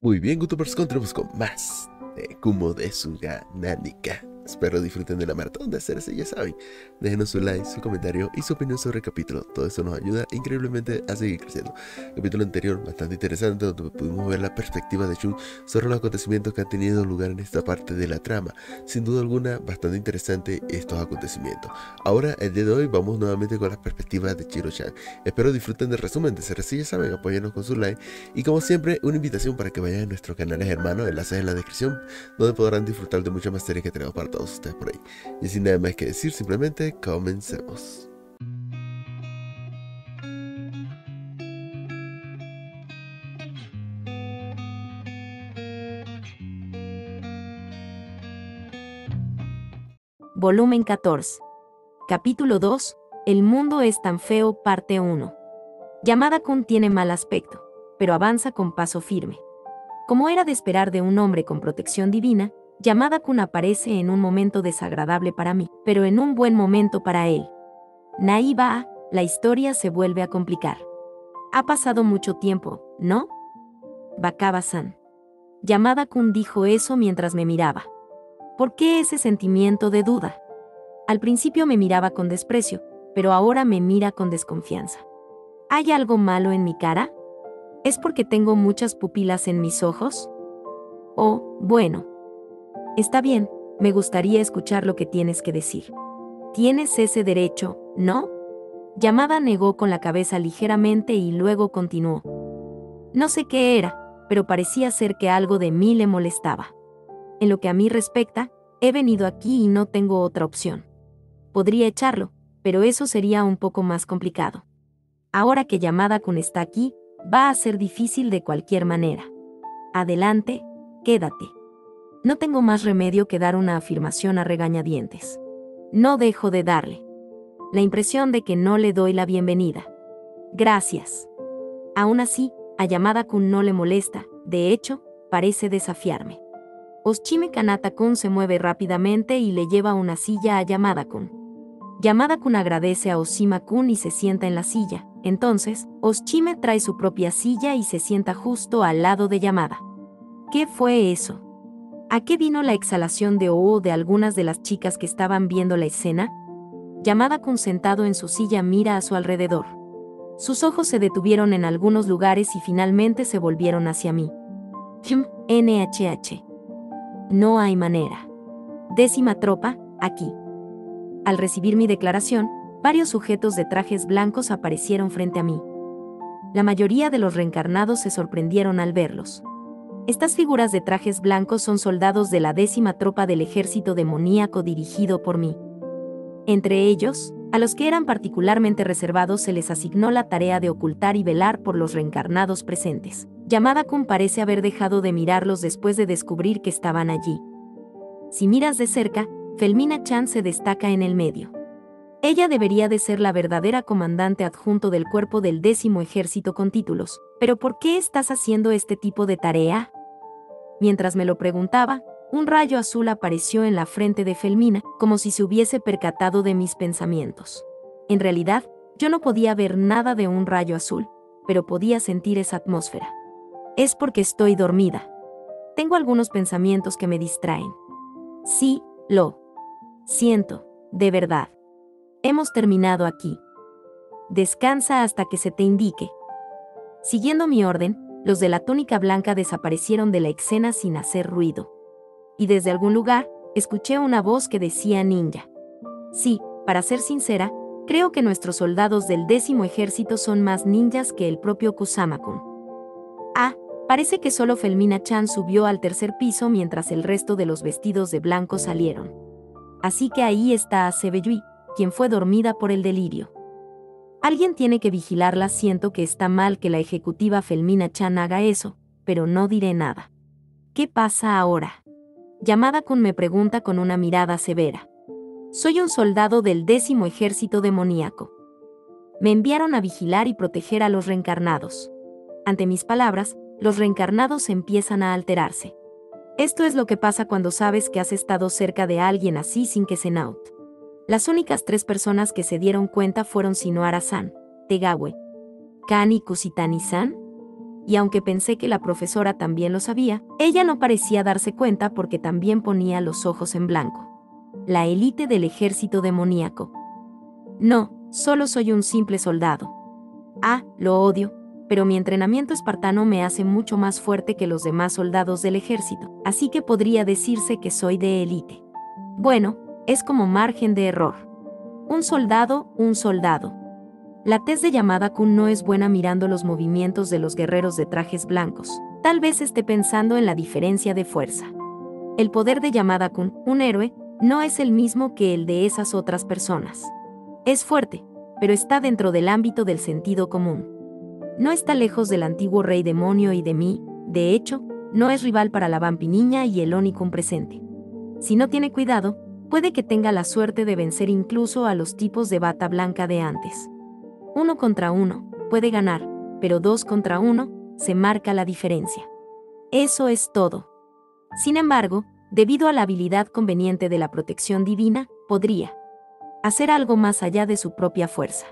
Muy bien, YouTubers, continuamos con más de Kumo de Suga Nanika. Espero disfruten de la maratón de hacerse, ya saben. Déjenos su like, su comentario y su opinión sobre el capítulo. Todo eso nos ayuda increíblemente a seguir creciendo. Capítulo anterior, bastante interesante, donde pudimos ver la perspectiva de Shun sobre los acontecimientos que han tenido lugar en esta parte de la trama. Sin duda alguna, bastante interesante estos acontecimientos. Ahora, el día de hoy, vamos nuevamente con las perspectivas de Chiro-chan. Espero disfruten del resumen de CRC, ya saben, apóyanos con su like. Y como siempre, una invitación para que vayan a nuestros canales hermanos, enlaces en la descripción, donde podrán disfrutar de muchas más series que tenemos para todos ustedes por ahí. Y sin nada más que decir, simplemente comencemos. Volumen 14. Capítulo 2. El mundo es tan feo, parte 1. Yamada Kun tiene mal aspecto, pero avanza con paso firme. Como era de esperar de un hombre con protección divina, Yamada Kun aparece en un momento desagradable para mí, pero en un buen momento para él. Naiba, la historia se vuelve a complicar. Ha pasado mucho tiempo, ¿no? Bakaba-san. Yamada Kun dijo eso mientras me miraba. ¿Por qué ese sentimiento de duda? Al principio me miraba con desprecio, pero ahora me mira con desconfianza. ¿Hay algo malo en mi cara? ¿Es porque tengo muchas pupilas en mis ojos? Oh, bueno, Está bien, me gustaría escuchar lo que tienes que decir. Tienes ese derecho, ¿no? Llamada negó con la cabeza ligeramente y luego continuó. No sé qué era, pero parecía ser que algo de mí le molestaba. En lo que a mí respecta, he venido aquí y no tengo otra opción. Podría echarlo, pero eso sería un poco más complicado. Ahora que Yamada Kun está aquí, va a ser difícil de cualquier manera. Adelante, quédate. No tengo más remedio que dar una afirmación a regañadientes. No dejo de darle. La impresión de que no le doy la bienvenida. Gracias. Aún así, a Yamada Kun no le molesta, de hecho, parece desafiarme. Oshime Kanata Kun se mueve rápidamente y le lleva una silla a Yamada Kun. Yamada Kun agradece a Oshima Kun y se sienta en la silla. Entonces, Oshime trae su propia silla y se sienta justo al lado de Yamada. ¿Qué fue eso? ¿A qué vino la exhalación de oh de algunas de las chicas que estaban viendo la escena? Llamada con sentado en su silla mira a su alrededor. Sus ojos se detuvieron en algunos lugares y finalmente se volvieron hacia mí. NHH. No hay manera. Décima tropa, aquí. Al recibir mi declaración, varios sujetos de trajes blancos aparecieron frente a mí. La mayoría de los reencarnados se sorprendieron al verlos. Estas figuras de trajes blancos son soldados de la décima tropa del ejército demoníaco dirigido por mí. Entre ellos, a los que eran particularmente reservados se les asignó la tarea de ocultar y velar por los reencarnados presentes. Yamada Kun parece haber dejado de mirarlos después de descubrir que estaban allí. Si miras de cerca, Felmina Chan se destaca en el medio. Ella debería de ser la verdadera comandante adjunto del cuerpo del décimo ejército con títulos. Pero ¿por qué estás haciendo este tipo de tarea? Mientras me lo preguntaba, un rayo azul apareció en la frente de Felmina, como si se hubiese percatado de mis pensamientos. En realidad, yo no podía ver nada de un rayo azul, pero podía sentir esa atmósfera. Es porque estoy dormida. Tengo algunos pensamientos que me distraen. Sí, lo siento, de verdad. Hemos terminado aquí. Descansa hasta que se te indique. Siguiendo mi orden, los de la túnica blanca desaparecieron de la escena sin hacer ruido. Y desde algún lugar, escuché una voz que decía ninja. Sí, para ser sincera, creo que nuestros soldados del décimo ejército son más ninjas que el propio Kusama-kun. Ah, parece que solo Felmina Chan subió al tercer piso mientras el resto de los vestidos de blanco salieron. Así que ahí está Sebeyui, quien fue dormida por el delirio. Alguien tiene que vigilarla, siento que está mal que la ejecutiva Felmina Chan haga eso, pero no diré nada. ¿Qué pasa ahora? Yamada Kun me pregunta con una mirada severa. Soy un soldado del décimo ejército demoníaco. Me enviaron a vigilar y proteger a los reencarnados. Ante mis palabras, los reencarnados empiezan a alterarse. Esto es lo que pasa cuando sabes que has estado cerca de alguien así sin que se note. Las únicas tres personas que se dieron cuenta fueron Sinoara-san, Tegawe, Kan y Kusitani-san. y aunque pensé que la profesora también lo sabía, ella no parecía darse cuenta porque también ponía los ojos en blanco. La élite del ejército demoníaco. No, solo soy un simple soldado. Ah, lo odio, pero mi entrenamiento espartano me hace mucho más fuerte que los demás soldados del ejército, así que podría decirse que soy de élite. Bueno, es como margen de error. Un soldado, un soldado. La tez de Yamada Kun no es buena mirando los movimientos de los guerreros de trajes blancos. Tal vez esté pensando en la diferencia de fuerza. El poder de Yamada Kun, un héroe, no es el mismo que el de esas otras personas. Es fuerte, pero está dentro del ámbito del sentido común no está lejos del antiguo rey demonio y de mí, de hecho, no es rival para la vampiniña y el Onicum presente. Si no tiene cuidado, puede que tenga la suerte de vencer incluso a los tipos de bata blanca de antes. Uno contra uno, puede ganar, pero dos contra uno, se marca la diferencia. Eso es todo. Sin embargo, debido a la habilidad conveniente de la protección divina, podría hacer algo más allá de su propia fuerza.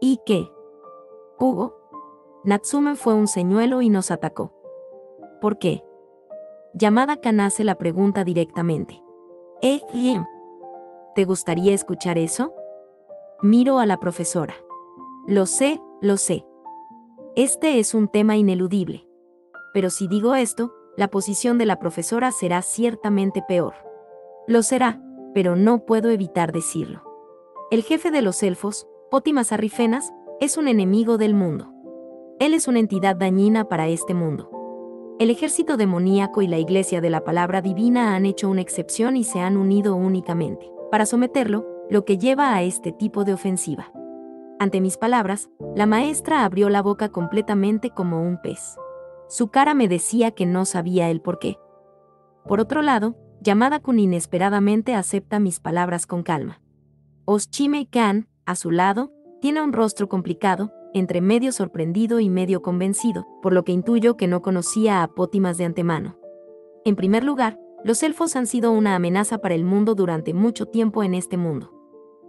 ¿Y qué? Hugo, Natsume fue un señuelo y nos atacó. ¿Por qué? Llamada Kanase la pregunta directamente. ¿Eh? ¿Te gustaría escuchar eso? Miro a la profesora. Lo sé, lo sé. Este es un tema ineludible. Pero si digo esto, la posición de la profesora será ciertamente peor. Lo será, pero no puedo evitar decirlo. El jefe de los elfos, Pótimas Arrifenas, es un enemigo del mundo. Él es una entidad dañina para este mundo. El ejército demoníaco y la iglesia de la palabra divina han hecho una excepción y se han unido únicamente para someterlo, lo que lleva a este tipo de ofensiva. Ante mis palabras, la maestra abrió la boca completamente como un pez. Su cara me decía que no sabía el por qué. Por otro lado, Yamada Kun inesperadamente acepta mis palabras con calma. Oshime Kan, a su lado, tiene un rostro complicado, entre medio sorprendido y medio convencido, por lo que intuyo que no conocía a Pótimas de antemano. En primer lugar, los elfos han sido una amenaza para el mundo durante mucho tiempo en este mundo.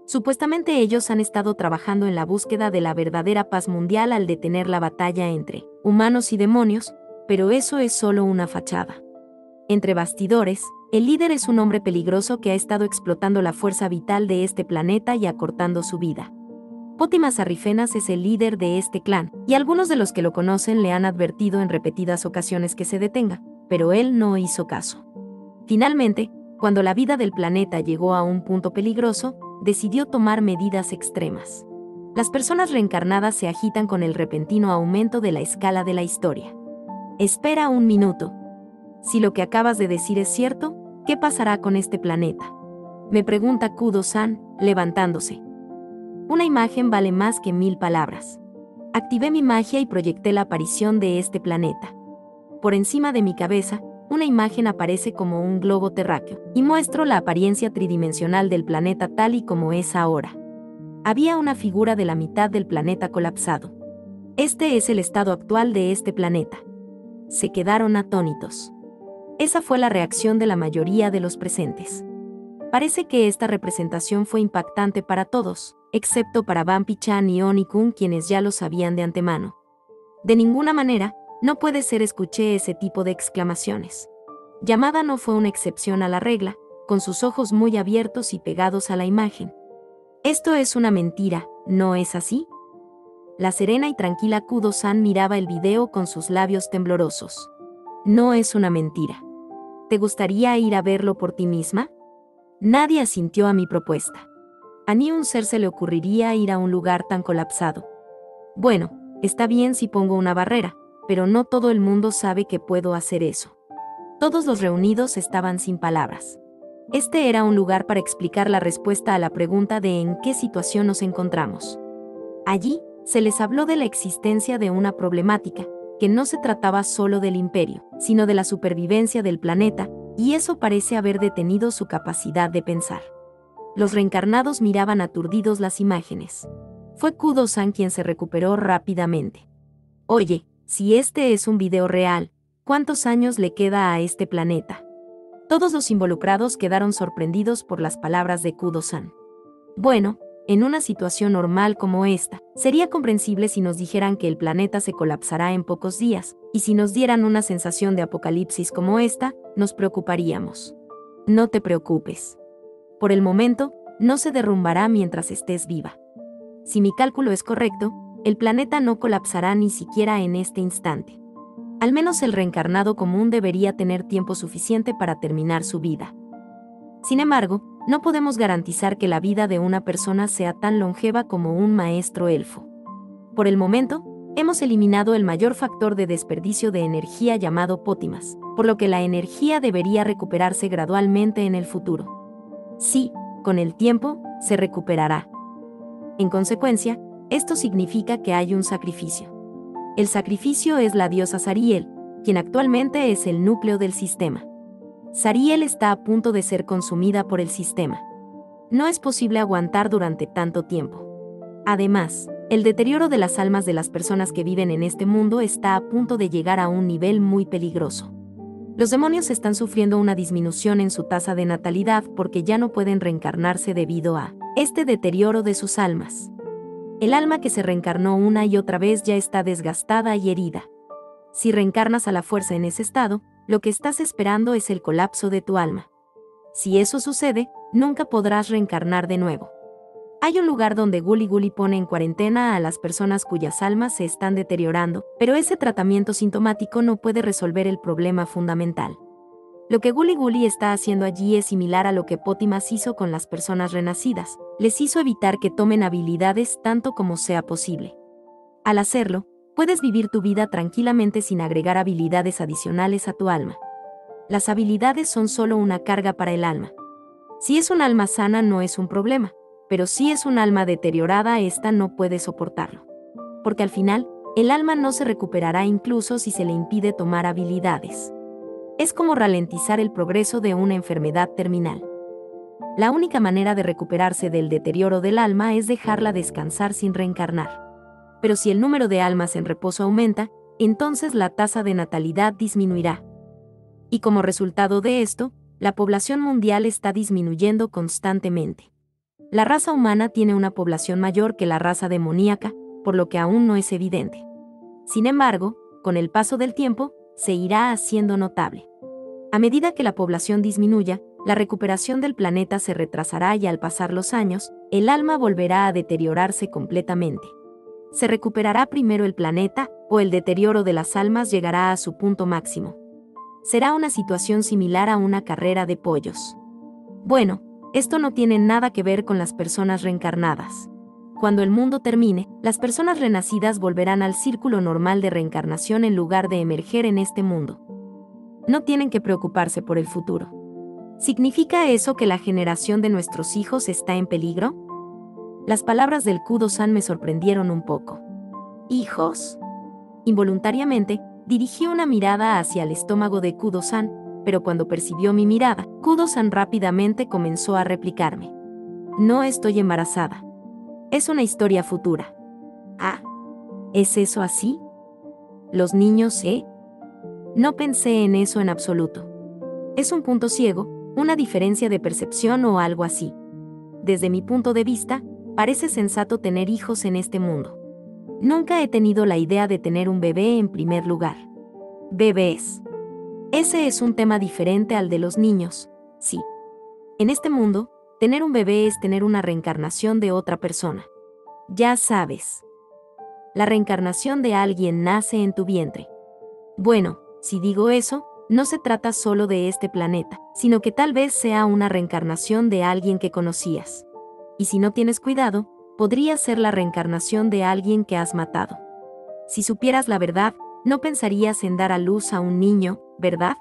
Supuestamente ellos han estado trabajando en la búsqueda de la verdadera paz mundial al detener la batalla entre humanos y demonios, pero eso es solo una fachada. Entre bastidores, el líder es un hombre peligroso que ha estado explotando la fuerza vital de este planeta y acortando su vida. Pótimas Arrifenas es el líder de este clan, y algunos de los que lo conocen le han advertido en repetidas ocasiones que se detenga, pero él no hizo caso. Finalmente, cuando la vida del planeta llegó a un punto peligroso, decidió tomar medidas extremas. Las personas reencarnadas se agitan con el repentino aumento de la escala de la historia. Espera un minuto. Si lo que acabas de decir es cierto, ¿qué pasará con este planeta? Me pregunta Kudo-san, levantándose. Una imagen vale más que mil palabras. Activé mi magia y proyecté la aparición de este planeta. Por encima de mi cabeza, una imagen aparece como un globo terráqueo, y muestro la apariencia tridimensional del planeta tal y como es ahora. Había una figura de la mitad del planeta colapsado. Este es el estado actual de este planeta. Se quedaron atónitos. Esa fue la reacción de la mayoría de los presentes. Parece que esta representación fue impactante para todos, excepto para Vampi-chan y Oni-kun quienes ya lo sabían de antemano. De ninguna manera, no puede ser escuché ese tipo de exclamaciones. Yamada no fue una excepción a la regla, con sus ojos muy abiertos y pegados a la imagen. Esto es una mentira, ¿no es así? La serena y tranquila Kudo-san miraba el video con sus labios temblorosos. No es una mentira. ¿Te gustaría ir a verlo por ti misma? Nadie asintió a mi propuesta. A ni un ser se le ocurriría ir a un lugar tan colapsado. Bueno, está bien si pongo una barrera, pero no todo el mundo sabe que puedo hacer eso. Todos los reunidos estaban sin palabras. Este era un lugar para explicar la respuesta a la pregunta de en qué situación nos encontramos. Allí, se les habló de la existencia de una problemática, que no se trataba solo del imperio, sino de la supervivencia del planeta, y eso parece haber detenido su capacidad de pensar. Los reencarnados miraban aturdidos las imágenes. Fue Kudo-san quien se recuperó rápidamente. Oye, si este es un video real, ¿cuántos años le queda a este planeta? Todos los involucrados quedaron sorprendidos por las palabras de Kudo-san. Bueno, en una situación normal como esta, sería comprensible si nos dijeran que el planeta se colapsará en pocos días, y si nos dieran una sensación de apocalipsis como esta, nos preocuparíamos. No te preocupes. Por el momento, no se derrumbará mientras estés viva. Si mi cálculo es correcto, el planeta no colapsará ni siquiera en este instante. Al menos el reencarnado común debería tener tiempo suficiente para terminar su vida. Sin embargo, no podemos garantizar que la vida de una persona sea tan longeva como un maestro elfo. Por el momento, hemos eliminado el mayor factor de desperdicio de energía llamado pótimas, por lo que la energía debería recuperarse gradualmente en el futuro. Sí, con el tiempo, se recuperará. En consecuencia, esto significa que hay un sacrificio. El sacrificio es la diosa Sariel, quien actualmente es el núcleo del sistema. Sariel está a punto de ser consumida por el sistema. No es posible aguantar durante tanto tiempo. Además, el deterioro de las almas de las personas que viven en este mundo está a punto de llegar a un nivel muy peligroso. Los demonios están sufriendo una disminución en su tasa de natalidad porque ya no pueden reencarnarse debido a este deterioro de sus almas. El alma que se reencarnó una y otra vez ya está desgastada y herida. Si reencarnas a la fuerza en ese estado, lo que estás esperando es el colapso de tu alma. Si eso sucede, nunca podrás reencarnar de nuevo. Hay un lugar donde Gully Gully pone en cuarentena a las personas cuyas almas se están deteriorando, pero ese tratamiento sintomático no puede resolver el problema fundamental. Lo que Gully Gully está haciendo allí es similar a lo que Potimas hizo con las personas renacidas, les hizo evitar que tomen habilidades tanto como sea posible. Al hacerlo, puedes vivir tu vida tranquilamente sin agregar habilidades adicionales a tu alma. Las habilidades son solo una carga para el alma. Si es un alma sana no es un problema, pero si es un alma deteriorada, esta no puede soportarlo. Porque al final, el alma no se recuperará incluso si se le impide tomar habilidades. Es como ralentizar el progreso de una enfermedad terminal. La única manera de recuperarse del deterioro del alma es dejarla descansar sin reencarnar pero si el número de almas en reposo aumenta, entonces la tasa de natalidad disminuirá. Y como resultado de esto, la población mundial está disminuyendo constantemente. La raza humana tiene una población mayor que la raza demoníaca, por lo que aún no es evidente. Sin embargo, con el paso del tiempo, se irá haciendo notable. A medida que la población disminuya, la recuperación del planeta se retrasará y al pasar los años, el alma volverá a deteriorarse completamente se recuperará primero el planeta o el deterioro de las almas llegará a su punto máximo. Será una situación similar a una carrera de pollos. Bueno, esto no tiene nada que ver con las personas reencarnadas. Cuando el mundo termine, las personas renacidas volverán al círculo normal de reencarnación en lugar de emerger en este mundo. No tienen que preocuparse por el futuro. ¿Significa eso que la generación de nuestros hijos está en peligro? Las palabras del Kudo-san me sorprendieron un poco. ¿Hijos? Involuntariamente, dirigí una mirada hacia el estómago de Kudo-san, pero cuando percibió mi mirada, Kudo-san rápidamente comenzó a replicarme. No estoy embarazada. Es una historia futura. Ah, ¿es eso así? Los niños, ¿eh? No pensé en eso en absoluto. Es un punto ciego, una diferencia de percepción o algo así. Desde mi punto de vista, parece sensato tener hijos en este mundo. Nunca he tenido la idea de tener un bebé en primer lugar. Bebés. Ese es un tema diferente al de los niños, sí. En este mundo, tener un bebé es tener una reencarnación de otra persona. Ya sabes. La reencarnación de alguien nace en tu vientre. Bueno, si digo eso, no se trata solo de este planeta, sino que tal vez sea una reencarnación de alguien que conocías y si no tienes cuidado, podría ser la reencarnación de alguien que has matado. Si supieras la verdad, no pensarías en dar a luz a un niño, ¿verdad?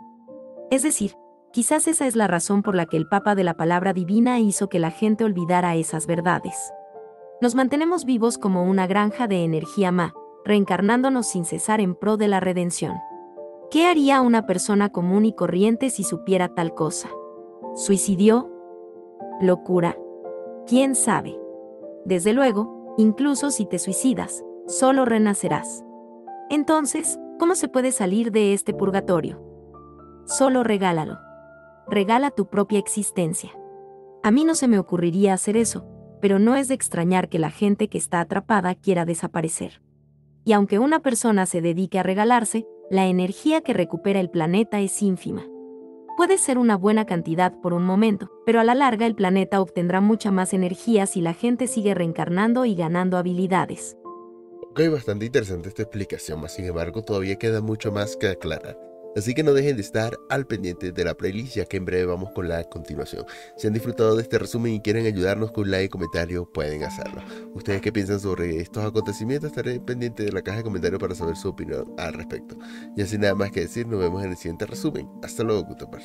Es decir, quizás esa es la razón por la que el Papa de la Palabra Divina hizo que la gente olvidara esas verdades. Nos mantenemos vivos como una granja de energía ma, reencarnándonos sin cesar en pro de la redención. ¿Qué haría una persona común y corriente si supiera tal cosa? ¿Suicidio? ¿Locura? ¿Quién sabe? Desde luego, incluso si te suicidas, solo renacerás. Entonces, ¿cómo se puede salir de este purgatorio? Solo regálalo. Regala tu propia existencia. A mí no se me ocurriría hacer eso, pero no es de extrañar que la gente que está atrapada quiera desaparecer. Y aunque una persona se dedique a regalarse, la energía que recupera el planeta es ínfima. Puede ser una buena cantidad por un momento, pero a la larga el planeta obtendrá mucha más energía si la gente sigue reencarnando y ganando habilidades. Ok, bastante interesante esta explicación, mas sin embargo todavía queda mucho más que aclarar. Así que no dejen de estar al pendiente de la playlist ya que en breve vamos con la continuación. Si han disfrutado de este resumen y quieren ayudarnos con un like y comentario, pueden hacerlo. ¿Ustedes qué piensan sobre estos acontecimientos? Estaré pendiente de la caja de comentarios para saber su opinión al respecto. Y así nada más que decir, nos vemos en el siguiente resumen. Hasta luego, Gutenberg.